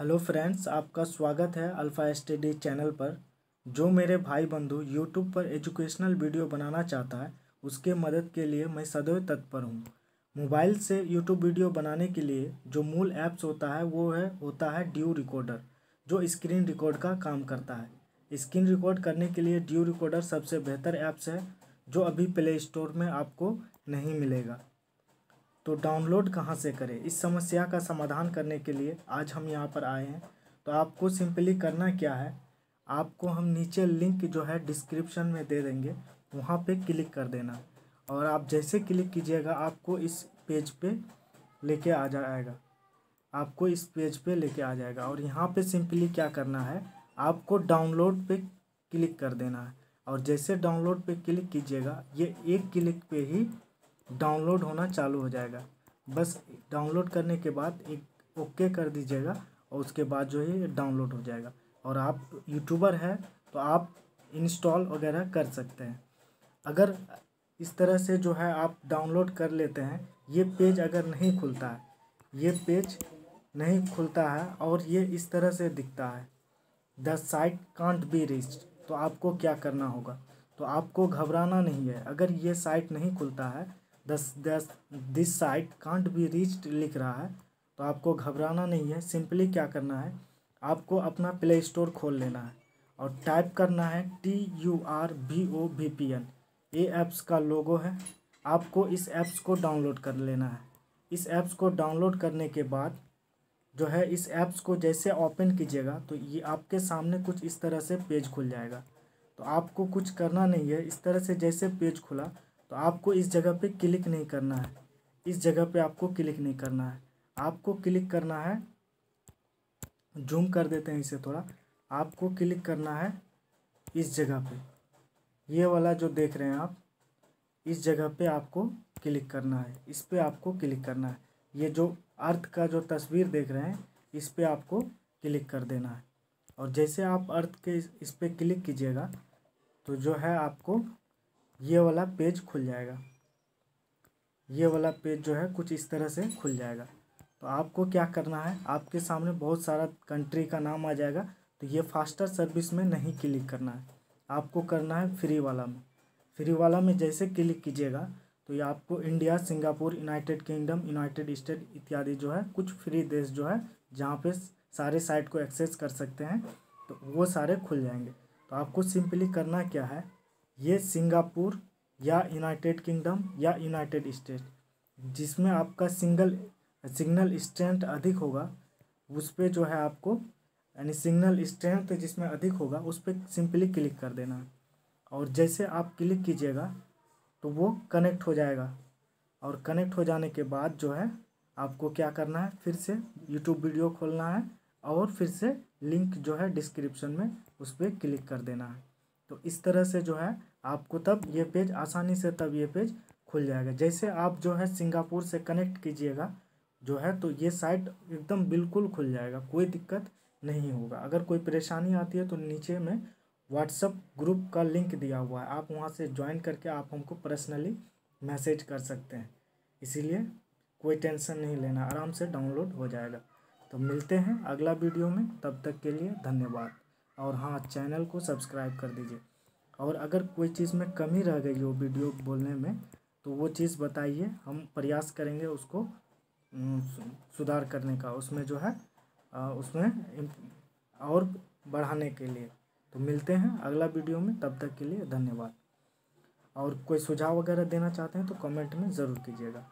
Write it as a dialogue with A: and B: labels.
A: Hello friends, आपका स्वागत है अल्फ़ा स्टडी चैनल पर। जो मेरे भाई बंधु यूट्यूब पर एजुकेशनल वीडियो बनाना चाहता है, उसके मदद के लिए मैं सदैव तत्पर हूँ। मोबाइल से यूट्यूब वीडियो बनाने के लिए जो मूल ऐप्स होता है, वो है, होता है ड्यू रिकॉर्डर जो स्क्रीन रिकॉर्ड का काम करता है। स्क्रीन रिकॉर्ड करने के लिए ड्यू रिकॉर्डर सबसे बेहतर ऐप्स है, जो अभी प्ले स्टोर में आपको नहीं मिलेगा। तो डाउनलोड कहाँ से करें? इस समस्या का समाधान करने के लिए आज हम यहाँ पर आए हैं। तो आपको सिंपली करना क्या है? आपको हम नीचे लिंक जो है डिस्क्रिप्शन में दे देंगे, वहाँ पे क्लिक कर देना। और आप जैसे क्लिक कीजिएगा, आपको इस पेज पे लेके आ जाएगा। आपको इस पेज पे लेके आ जाएगा। और यहाँ पे सिंपली क्या करना है? आपको डाउनलोड पे क्लिक कर देना है। और जैसे डाउनलोड पे क्लिक कीजिएगा, ये एक क्लिक पे ही डाउनलोड होना चालू हो जाएगा। बस डाउनलोड करने के बाद एक ओके कर दीजिएगा और उसके बाद जो है डाउनलोड हो जाएगा। और आप यूट्यूबर है तो आप इंस्टॉल वगैरह कर सकते हैं। अगर इस तरह से जो है आप डाउनलोड कर लेते हैं, ये पेज अगर नहीं खुलता है, ये पेज नहीं खुलता है और ये इस तरह से दिखता है, the site can't be reached तो आपको क्या करना होगा? तो आपको घबराना नहीं है। अगर ये साइट नहीं खुलता है दस दस this site can't be reached लिख रहा है। तो आपको घबराना नहीं है सिंपली क्या करना है, आपको अपना प्ले स्टोर खोल लेना है और टाइप करना है T U R B O V P N ये ऐप्स का लोगो है। आपको इस ऐप्स को डाउनलोड कर लेना है। इस ऐप्स को डाउनलोड करने के बाद जो है, इस ऐप्स को जैसे ओपन कीजिएगा तो ये आपके सामने कुछ इस तरह से पेज खुल जाएगा। तो आपको कुछ करना नहीं है। इस तरह से जैसे पेज खुला तो आपको इस जगह पे क्लिक नहीं करना है। इस जगह पे आपको क्लिक नहीं करना है। आपको क्लिक करना है। जूम कर देते हैं इसे थोड़ा। आपको क्लिक करना है इस जगह पे। ये वाला जो देख रहे हैं आप, इस जगह पे आपको क्लिक करना है। इस पर आपको क्लिक करना है। ये जो अर्थ का जो तस्वीर देख रहे हैं, इस पर आपको क्लिक कर देना है। और जैसे आप अर्थ के इस पर क्लिक कीजिएगा तो जो है आपको ये वाला पेज खुल जाएगा। ये वाला पेज जो है कुछ इस तरह से खुल जाएगा। तो आपको क्या करना है? आपके सामने बहुत सारा कंट्री का नाम आ जाएगा। तो ये फास्टर सर्विस में नहीं क्लिक करना है। आपको करना है फ्री वाला में। फ्री वाला में जैसे क्लिक कीजिएगा तो ये आपको India, Singapore, United Kingdom, United State इत्यादि जो है, कुछ फ्री देश जो है, जहाँ पे सारे साइट को एक्सेस कर सकते हैं तो वो सारे खुल जाएँगे। तो आपको सिंपली करना क्या है? ये सिंगापुर या यूनाइटेड किंगडम या यूनाइटेड स्टेट, जिसमें आपका सिंगल, सिग्नल स्ट्रेंथ अधिक होगा, उस पर जो है आपको, यानी सिग्नल स्ट्रेंथ जिसमें अधिक होगा, उस पर सिंपली क्लिक कर देना। है और जैसे आप क्लिक कीजिएगा तो वो कनेक्ट हो जाएगा। और कनेक्ट हो जाने के बाद जो है, आपको क्या करना है, फिर से यूट्यूब वीडियो खोलना है और फिर से लिंक जो है डिस्क्रिप्शन में उस पर क्लिक कर देना है। तो इस तरह से जो है, आपको तब ये पेज आसानी से तब ये पेज खुल जाएगा। जैसे आप जो है सिंगापुर से कनेक्ट कीजिएगा, जो है तो ये साइट एकदम बिल्कुल खुल जाएगा, कोई दिक्कत नहीं होगा। अगर कोई परेशानी आती है तो नीचे में व्हाट्सअप ग्रुप का लिंक दिया हुआ है। आप वहाँ से ज्वाइन करके आप हमको पर्सनली मैसेज कर सकते हैं। इसीलिए कोई टेंशन नहीं लेना, आराम से डाउनलोड हो जाएगा। तो मिलते हैं अगला वीडियो में, तब तक के लिए धन्यवाद। और हाँ चैनल को सब्सक्राइब कर दीजिए। और अगर कोई चीज़ में कमी रह गई हो वीडियो बोलने में तो वो चीज़ बताइए। हम प्रयास करेंगे उसको सुधार करने का। उसमें जो है उसमें और बढ़ाने के लिए। तो मिलते हैं अगला वीडियो में। तब तक के लिए धन्यवाद। और कोई सुझाव वगैरह देना चाहते हैं तो कमेंट में ज़रूर कीजिएगा।